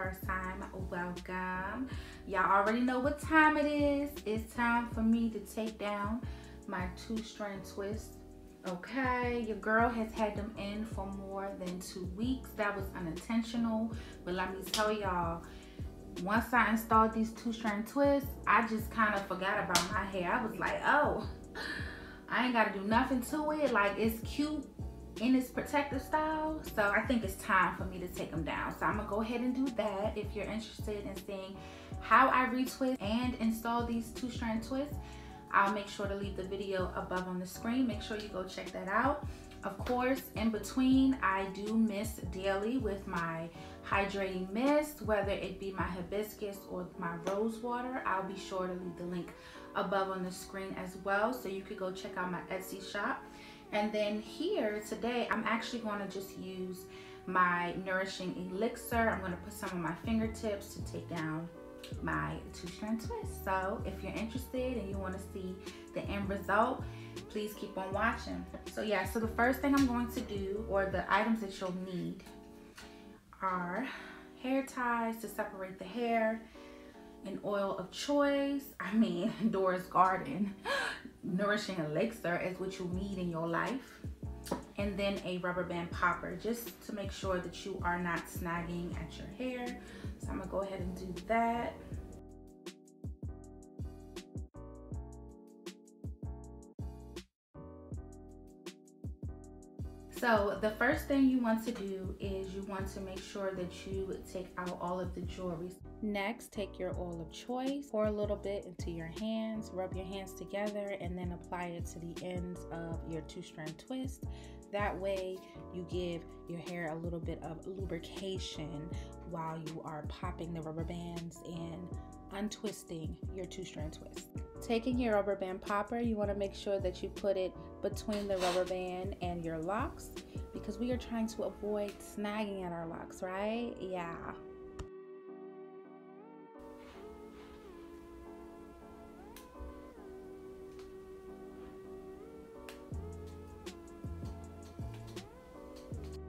first time, welcome. Y'all already know what time it is. It's time for me to take down my two-strand twist. Okay, your girl has had them in for more than two weeks. That was unintentional, but let me tell y'all, once I installed these two-strand twists, I just kind of forgot about my hair. I was like, oh, I ain't got to do nothing to it. Like, it's cute in its protective style. So I think it's time for me to take them down. So I'm gonna go ahead and do that. If you're interested in seeing how I retwist and install these two strand twists, I'll make sure to leave the video above on the screen. Make sure you go check that out. Of course, in between, I do mist daily with my hydrating mist, whether it be my hibiscus or my rose water. I'll be sure to leave the link above on the screen as well, so you could go check out my Etsy shop. And then here today, I'm actually gonna just use my Nourishing Elixir. I'm gonna put some on my fingertips to take down my two-strand twist. So if you're interested and you wanna see the end result, please keep on watching. So yeah, so the first thing I'm going to do, or the items that you'll need are hair ties to separate the hair, an oil of choice, I mean Dora's Garden, nourishing elixir is what you need in your life. And then a rubber band popper just to make sure that you are not snagging at your hair. So I'm gonna go ahead and do that. So the first thing you want to do is you want to make sure that you take out all of the jewelry. Next, take your oil of choice, pour a little bit into your hands, rub your hands together, and then apply it to the ends of your two-strand twist. That way you give your hair a little bit of lubrication while you are popping the rubber bands and untwisting your two-strand twist. Taking your rubber band popper, you want to make sure that you put it between the rubber band and your locks because we are trying to avoid snagging at our locks, right? Yeah.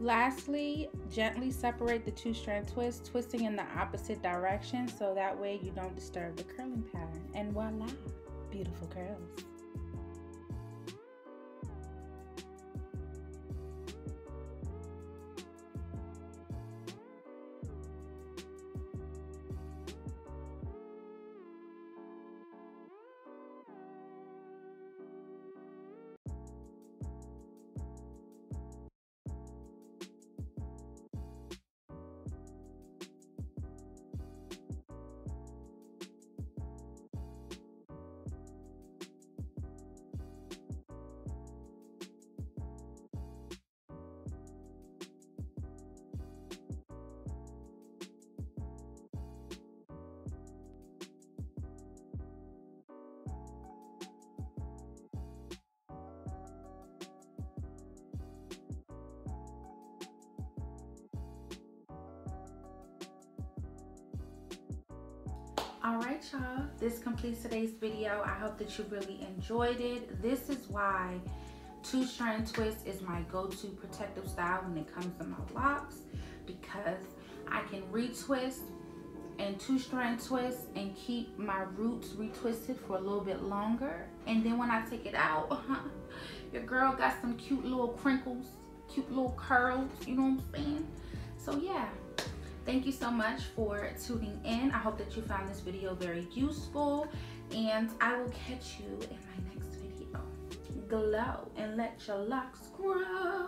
Lastly, gently separate the two strand twist, twisting in the opposite direction so that way you don't disturb the curling pattern. And voila, beautiful curls. All right y'all. This completes today's video. I hope that you really enjoyed it. This is why two strand twist is my go-to protective style when it comes to my locks because i can retwist and two strand twist and keep my roots retwisted for a little bit longer. And then when i take it out your girl got some cute little crinkles cute little curls you know what i'm saying? So yeah Thank you so much for tuning in. I hope that you found this video very useful and I will catch you in my next video. Glow and let your locks grow.